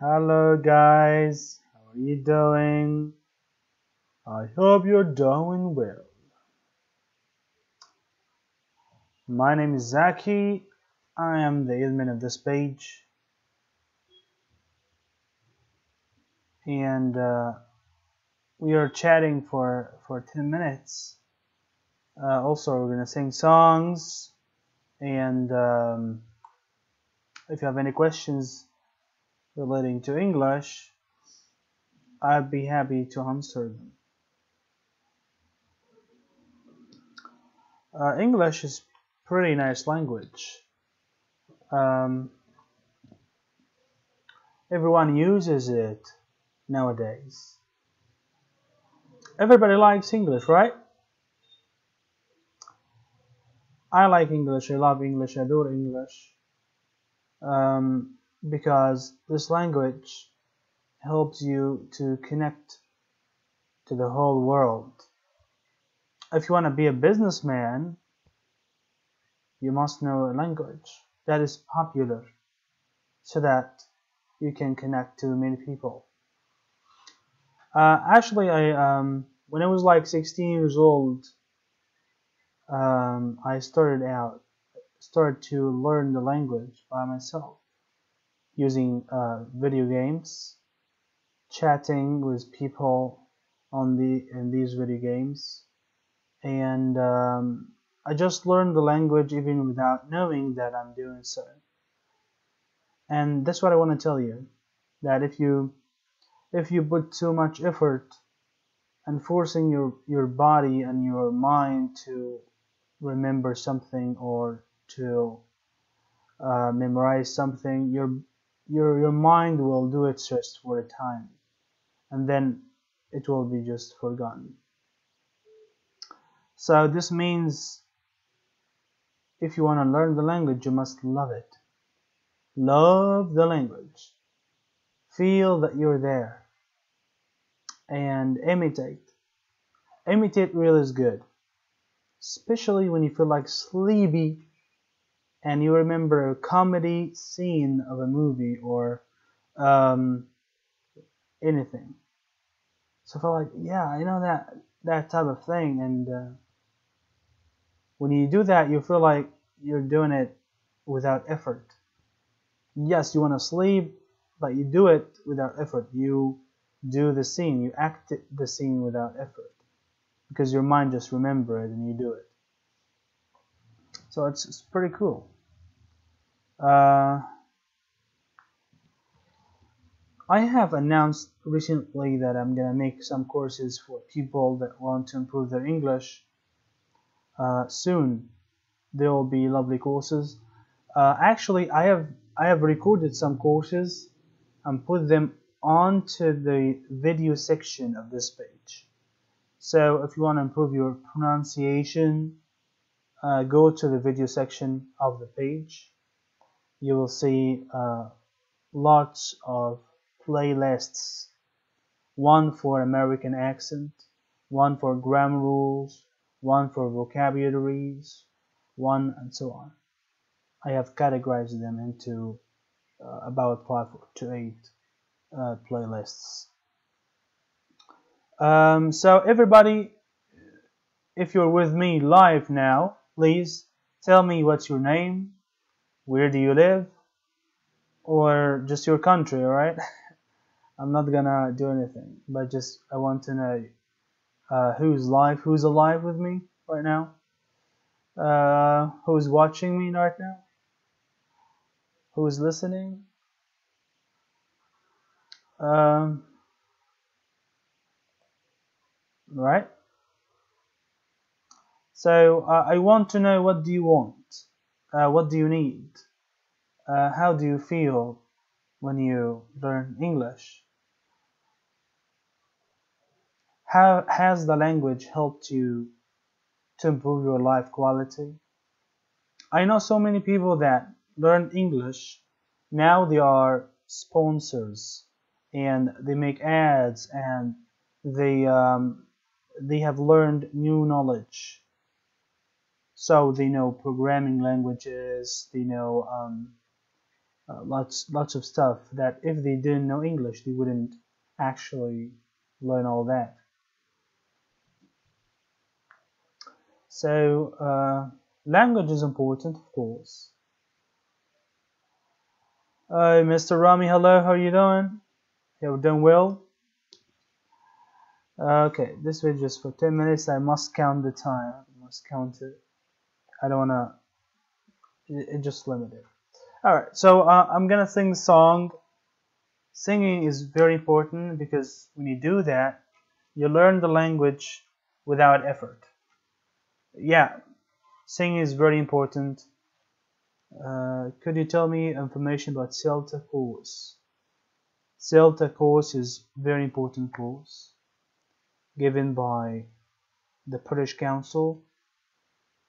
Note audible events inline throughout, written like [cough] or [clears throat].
Hello guys, how are you doing? I hope you're doing well. My name is Zaki. I am the admin of this page. And uh, we are chatting for, for 10 minutes. Uh, also, we're going to sing songs. And um, if you have any questions, relating to English, I'd be happy to answer them. Uh, English is pretty nice language. Um, everyone uses it nowadays. Everybody likes English, right? I like English, I love English, I adore English. Um, because this language helps you to connect to the whole world. If you want to be a businessman, you must know a language that is popular so that you can connect to many people. Uh, actually, I um, when I was like 16 years old, um, I started out started to learn the language by myself using uh, video games, chatting with people on the in these video games, and um, I just learned the language even without knowing that I'm doing so. And that's what I want to tell you that if you if you put too much effort and forcing your your body and your mind to remember something or to uh, memorize something, your your your mind will do its just for a time and then it will be just forgotten. So this means if you want to learn the language you must love it. Love the language. Feel that you're there. And imitate. Imitate really is good especially when you feel like sleepy and you remember a comedy scene of a movie or um, anything. So I felt like, yeah, I know that that type of thing, and uh, when you do that, you feel like you're doing it without effort. Yes, you want to sleep, but you do it without effort. You do the scene, you act the scene without effort because your mind just remember it and you do it. So it's, it's pretty cool. Uh, I have announced recently that I'm gonna make some courses for people that want to improve their English. Uh, soon, there will be lovely courses. Uh, actually, I have I have recorded some courses and put them onto the video section of this page. So if you want to improve your pronunciation, uh, go to the video section of the page. You will see uh, lots of playlists. One for American accent one for grammar rules one for vocabularies one and so on. I have categorized them into uh, about five to eight uh, playlists. Um, so everybody if you're with me live now please tell me what's your name where do you live or just your country alright [laughs] I'm not gonna do anything but just I want to know uh, who's live who's alive with me right now? Uh, who's watching me right now? Who's listening? Um, right so uh, I want to know what do you want uh, what do you need? Uh, how do you feel when you learn English? How has the language helped you to improve your life quality? I know so many people that learn English. Now they are sponsors and they make ads and they um, they have learned new knowledge so they know programming languages they know um, uh, lots lots of stuff that if they didn't know English they wouldn't actually learn all that. So uh, language is important of course. Hi Mr. Rami hello how are you doing? You doing well? Okay this video is for 10 minutes I must count the time I must count it I don't wanna it, it just limited Alright, so uh, I'm gonna sing a song. Singing is very important because when you do that, you learn the language without effort. Yeah, singing is very important. Uh, could you tell me information about CELTA course? CELTA course is very important course given by the British Council.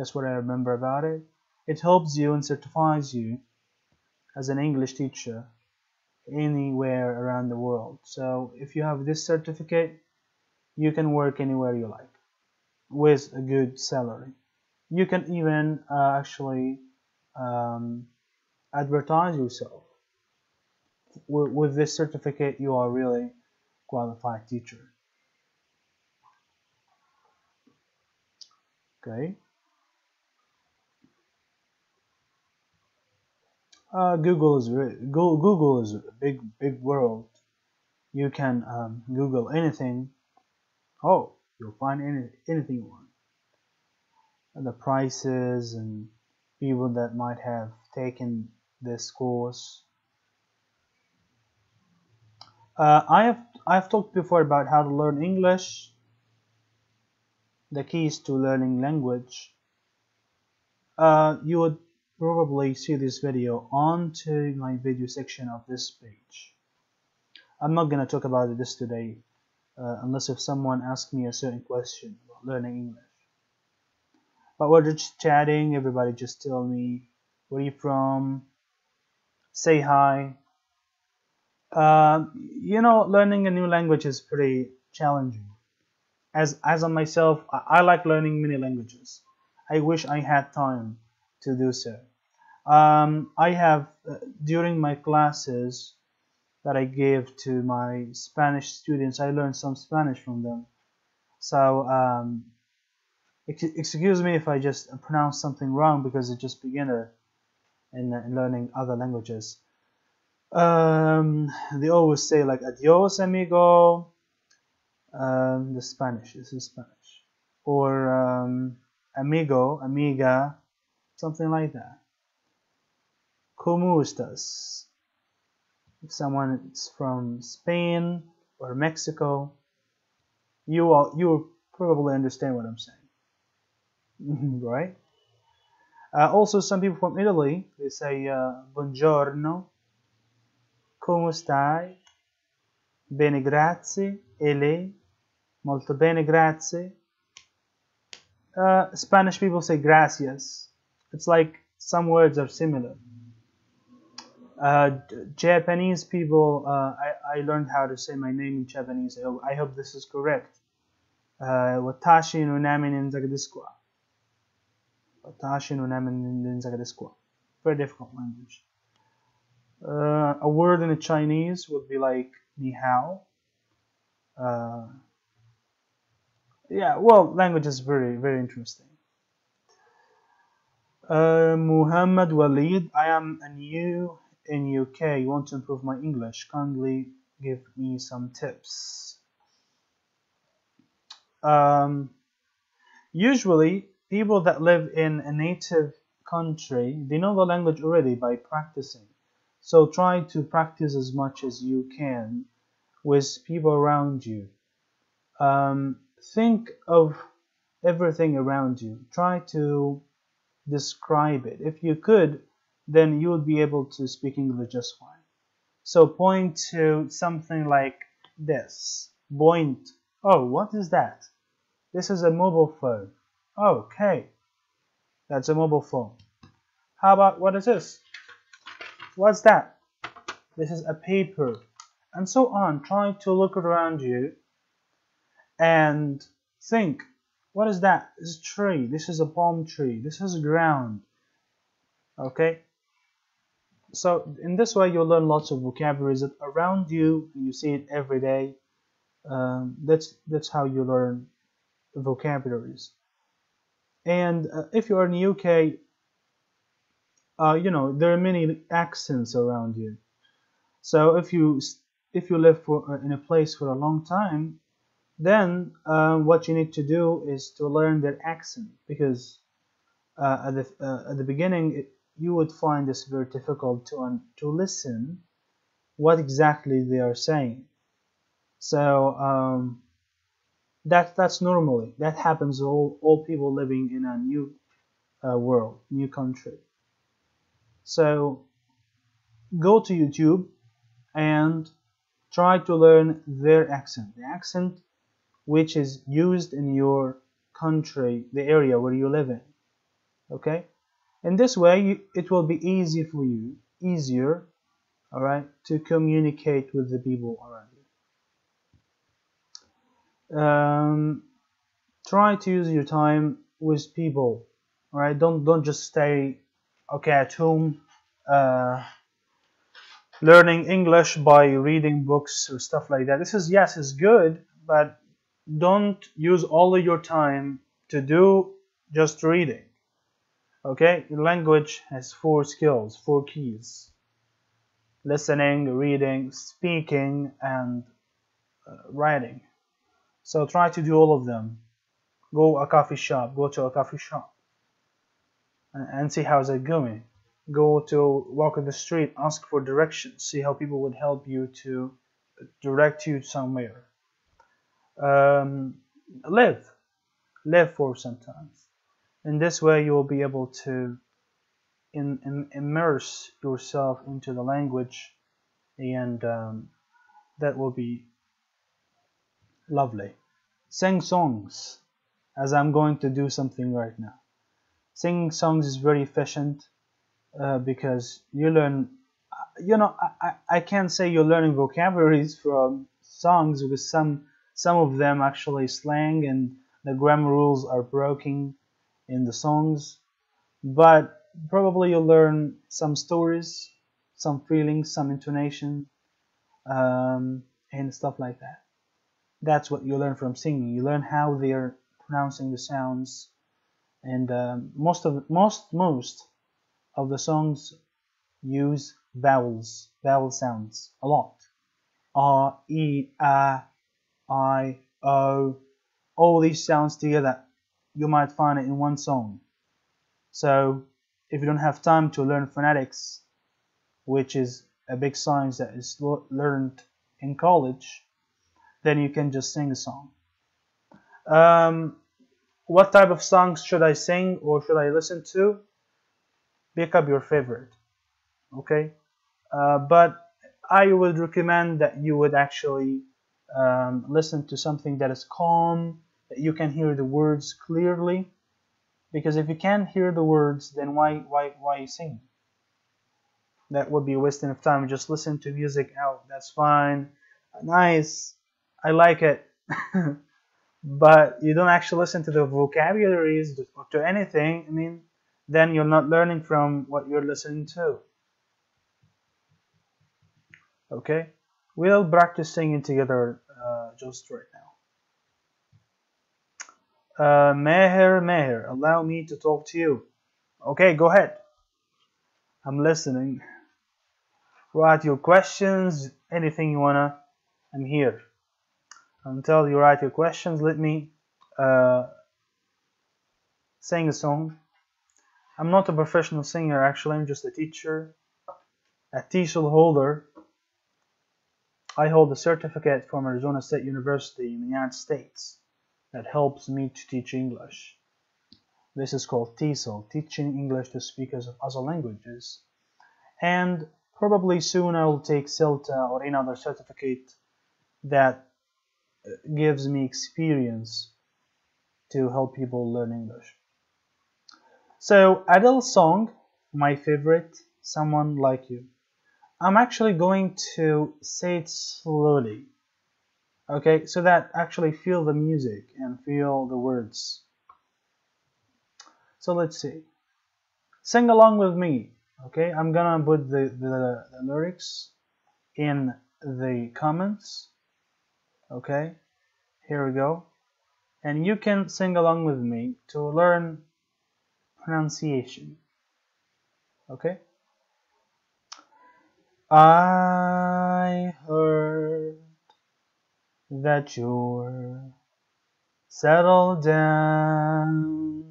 That's what I remember about it. It helps you and certifies you as an English teacher anywhere around the world. So if you have this certificate, you can work anywhere you like with a good salary. You can even uh, actually um, advertise yourself. W with this certificate, you are really qualified teacher. Okay. Uh, Google is Google is a big big world. You can um, Google anything. Oh, you'll find any anything you want. And the prices and people that might have taken this course. Uh, I have I've talked before about how to learn English. The keys to learning language. Uh, you would probably see this video onto my video section of this page. I'm not going to talk about this today uh, unless if someone asks me a certain question about learning English. But we're just chatting, everybody just tell me where you're you from, say hi. Uh, you know, learning a new language is pretty challenging. As, as on myself, I, I like learning many languages. I wish I had time to do so um, I have uh, during my classes that I gave to my Spanish students I learned some Spanish from them. So um, ex excuse me if I just pronounce something wrong because it's just beginner in, in learning other languages. Um, they always say like adios amigo. Um, the Spanish this is Spanish. Or um, amigo amiga something like that ¿Cómo estás? If someone is from Spain or Mexico, you all you probably understand what I'm saying, [laughs] right? Uh, also, some people from Italy they say uh, buongiorno, come stai? Bene, grazie. E lei? Molto bene, grazie. Uh, Spanish people say gracias. It's like some words are similar. Uh, Japanese people, uh, I, I learned how to say my name in Japanese. I hope this is correct. Uh, Watashi no name ninzaga desu? Watashi no name ninzaga desu? Very difficult language. Uh, a word in Chinese would be like ni hao. Uh, yeah, well, language is very, very interesting. Uh, Muhammad Walid, I am a new in UK you want to improve my English, kindly give me some tips. Um, usually, people that live in a native country, they know the language already by practicing. So try to practice as much as you can with people around you. Um, think of everything around you. Try to describe it. If you could, then you would be able to speak English just fine. So point to something like this. Point. Oh, what is that? This is a mobile phone. Okay. That's a mobile phone. How about what is this? What's that? This is a paper. And so on. Try to look around you and think. What is that? This is a tree. This is a palm tree. This is ground. Okay? So in this way you'll learn lots of vocabularies around you you see it every day. Um, that's that's how you learn vocabularies. And uh, if you are in the UK uh, you know there are many accents around you. So if you if you live for uh, in a place for a long time then uh, what you need to do is to learn their accent because uh, at the uh, at the beginning it, you would find this very difficult to to listen what exactly they are saying. So um, that that's normally that happens all all people living in a new uh, world new country. So go to YouTube and try to learn their accent. The accent which is used in your country the area where you live in. Okay in this way you, it will be easy for you easier all right to communicate with the people around you. Um, try to use your time with people all right? Don't don't just stay okay at home uh, learning English by reading books or stuff like that. This is yes it's good but don't use all of your time to do just reading okay language has four skills four keys. Listening reading speaking and uh, writing. So try to do all of them. Go a coffee shop go to a coffee shop and, and see how's it going. Go to walk in the street ask for directions see how people would help you to direct you somewhere. Um, live. Live for sometimes in this way you will be able to in, in, immerse yourself into the language and um, that will be lovely. Sing songs as I'm going to do something right now. Singing songs is very efficient uh, because you learn you know I, I can't say you're learning vocabularies from songs because some some of them actually slang and the grammar rules are broken in the songs but probably you'll learn some stories some feelings some intonation um, and stuff like that. That's what you learn from singing. You learn how they're pronouncing the sounds and um, most of most most of the songs use vowels vowel sounds a lot. R e a i o all these sounds together you might find it in one song. So if you don't have time to learn phonetics, which is a big science that is learned in college, then you can just sing a song. Um, what type of songs should I sing or should I listen to? Pick up your favorite. Okay, uh, but I would recommend that you would actually um, listen to something that is calm you can hear the words clearly. Because if you can't hear the words then why why why sing? That would be a wasting of time. Just listen to music out. That's fine. Nice. I like it. [laughs] But you don't actually listen to the vocabularies or to anything. I mean then you're not learning from what you're listening to. Okay? We'll practice singing together uh, just right now uh, Meher, Meher, allow me to talk to you. Okay, go ahead. I'm listening. Write your questions, anything you wanna. I'm here. Until you write your questions, let me uh, sing a song. I'm not a professional singer, actually. I'm just a teacher, a TESOL holder. I hold a certificate from Arizona State University in the United States that helps me to teach English. This is called TESOL, Teaching English to Speakers of Other Languages. And probably soon I will take CELTA or another certificate that uh, gives me experience to help people learn English. So Adele song, my favorite, Someone Like You. I'm actually going to say it slowly okay so that actually feel the music and feel the words so let's see sing along with me Okay, I'm gonna put the, the, the lyrics in the comments. Okay, here we go. And you can sing along with me to learn pronunciation. Okay? I heard that you're settled down,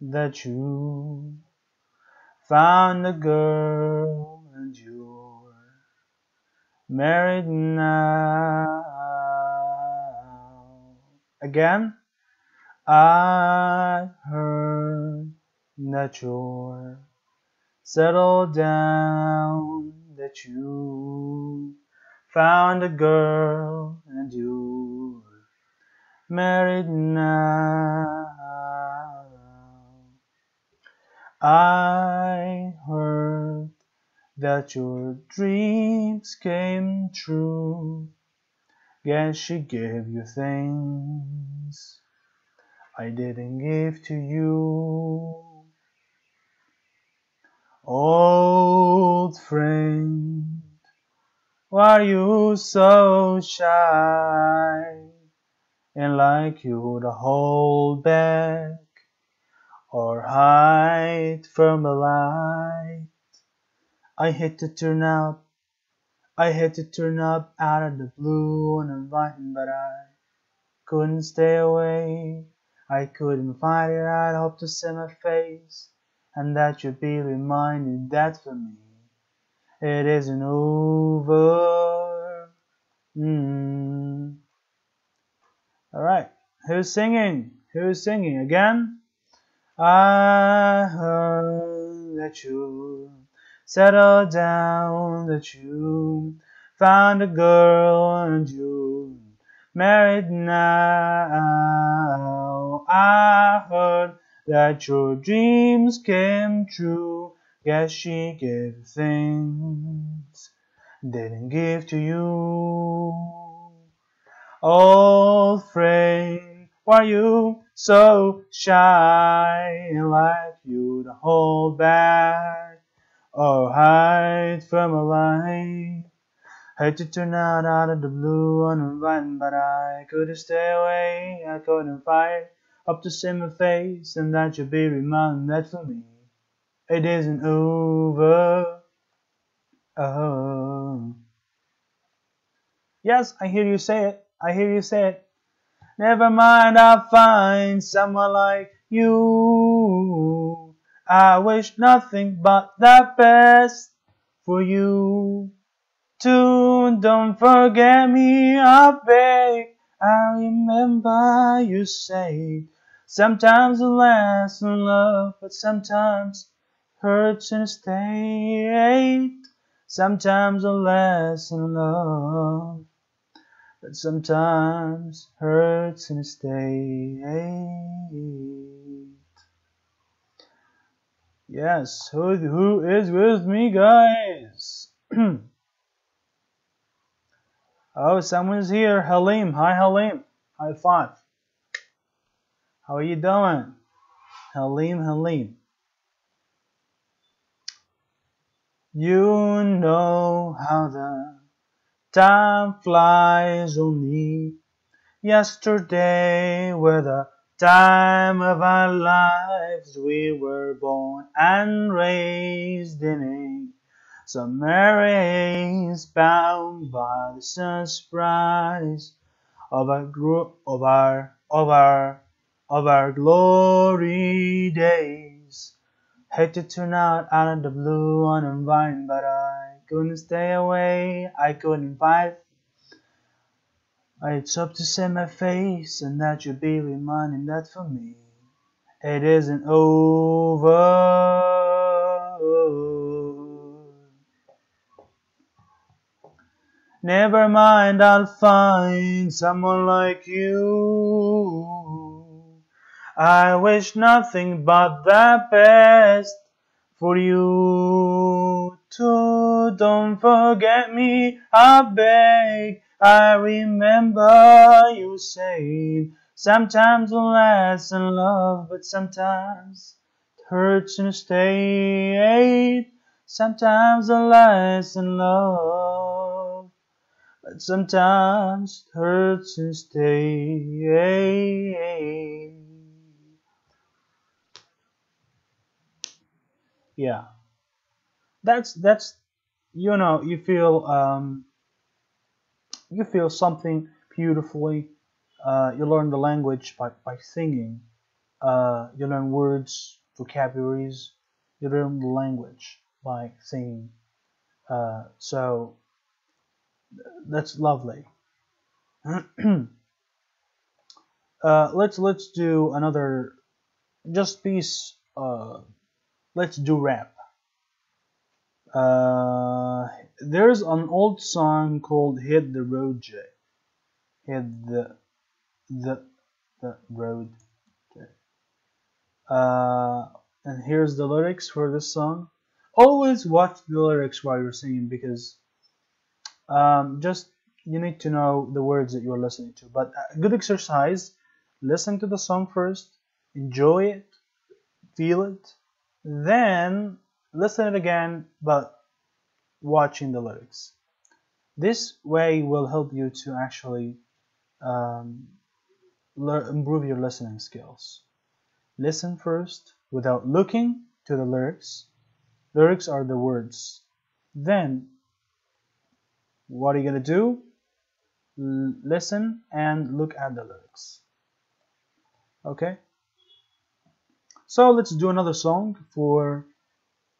that you found a girl and you're married now. Again, I heard that you're settled down, that you found a girl and you're married now. I heard that your dreams came true. Guess she gave you things I didn't give to you. Old friend, why are you so shy and like you to hold back or hide from the light? I hate to turn up, I hate to turn up out of the blue and inviting, but I couldn't stay away. I couldn't find it, I'd hope to see my face, and that you'd be reminded that for me it isn't over. Mm. Alright, who's singing? Who's singing again? I heard that you settled down, that you found a girl and you married now. I heard that your dreams came true. Guess she gave things didn't give to you. Old friend, why you so shy like you to hold back or hide from a light? Had to turn out out of the blue uninvited, but I couldn't stay away. I couldn't fight up to see my face, and that should be reminded for me it isn't over. Oh. Yes, I hear you say it. I hear you say it. Never mind, I'll find someone like you. I wish nothing but the best for you. Too, don't forget me, I beg. I remember you say sometimes it lasts love, but sometimes hurts in a state. Sometimes it lasts in love, but sometimes hurts in a state. Yes, who, who is with me, guys? [clears throat] oh, someone's here. Halim. Hi, Halim. High five. How are you doing? Halim, Halim. You know how the time flies only yesterday were the time of our lives. We were born and raised in a summer bound by the sunrise of our of our of our of our glory days Hate to turn out out of the blue uninvited, but I couldn't stay away. I couldn't fight. It's up to see my face, and that you'd be reminding that for me it isn't over. Never mind, I'll find someone like you. I wish nothing but the best for you too. Don't forget me, I beg. I remember you saying sometimes lasts in love, but sometimes it hurts in a state. Sometimes the lies in love, but sometimes it hurts in a state. Yeah, that's that's you know you feel um, you feel something beautifully. Uh, you learn the language by, by singing. Uh, you learn words, vocabularies. You learn the language by singing. Uh, so that's lovely. [clears throat] Uh, let's let's do another just piece. Uh, let's do rap. Uh, there's an old song called "Hit the Road, Jay." Hit the the the road. Uh, and here's the lyrics for this song. Always watch the lyrics while you're singing because um, just you need to know the words that you're listening to. But a good exercise: listen to the song first, enjoy it, feel it, then listen it again, but watching the lyrics. This way will help you to actually um, improve your listening skills. Listen first without looking to the lyrics. Lyrics are the words. Then, what are you going to do? L listen and look at the lyrics. Okay? So let's do another song for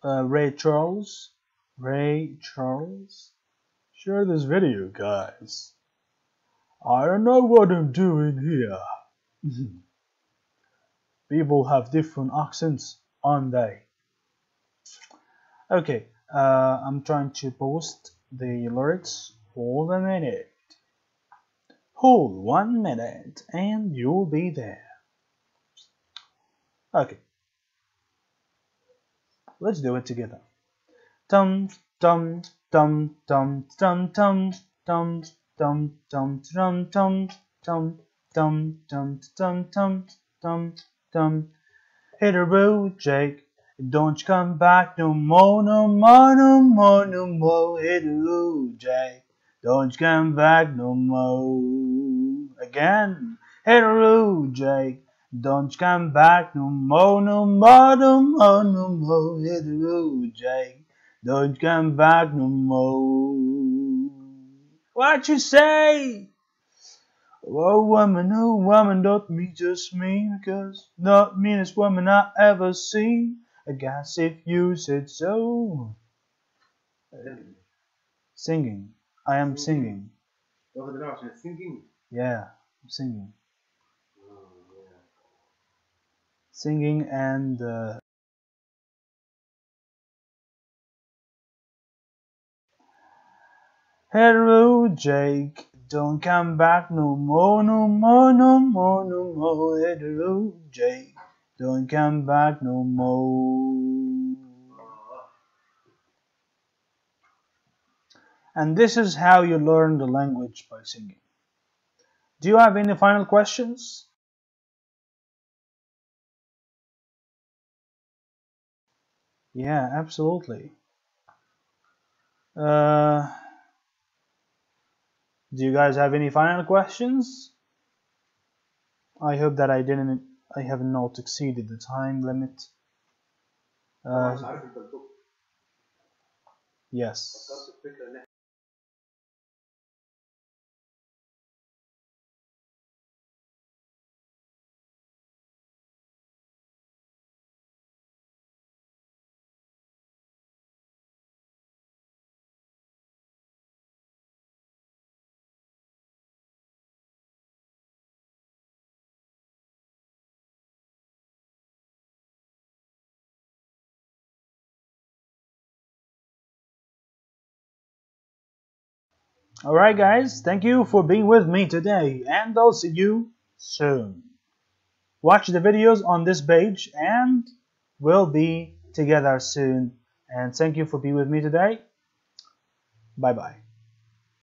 uh, Ray Charles. Ray Charles. Share this video, guys. I don't know what I'm doing here. [laughs] People have different accents, aren't they? Okay, uh, I'm trying to post the lyrics. Hold a minute. Hold one minute and you'll be there. Okay. Let's do it together. Tum tum tum tum tum tum tum tum tum tum tum tum tum tum tum tum tum tum hit a road Jake don't you come back no more no more no more no more hit a road Jake don't you come back no more again hit a road Jake don't come back no more no more no more no more road Jake don't come back no more. What you say? Oh woman, oh woman, don't me just me, because not meanest woman I ever seen. I guess if you said so. Singing. I am singing. Singing? Yeah, I'm singing. Singing and uh, Hello, Jake. Don't come back no more, no more, no more, no more. Hello, Jake. Don't come back no more. And this is how you learn the language by singing. Do you have any final questions? Yeah, absolutely. Uh, do you guys have any final questions? I hope that I didn't I have not exceeded the time limit. Uh, yes. Alright guys, thank you for being with me today and I'll see you soon. Watch the videos on this page and we'll be together soon. And thank you for being with me today. Bye bye.